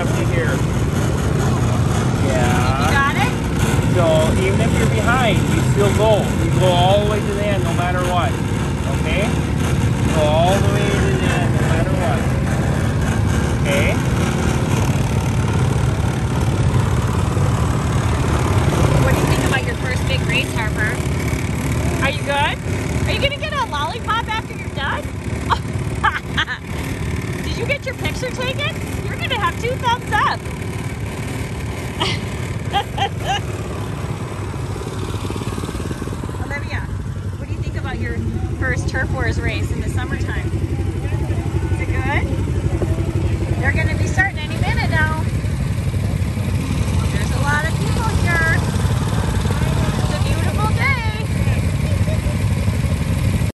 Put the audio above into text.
up to here. You Yeah. got it? So even if you're behind, you still go. You go all the way to the end, no matter what. Okay? Go all the way to the end, no matter what. Okay? What do you think about your first big race, Harper? Are you good? Are you gonna get a lollipop after you're done? Did you get your picture taken? Two thumbs up. Olivia, what do you think about your first Turf Wars race in the summertime?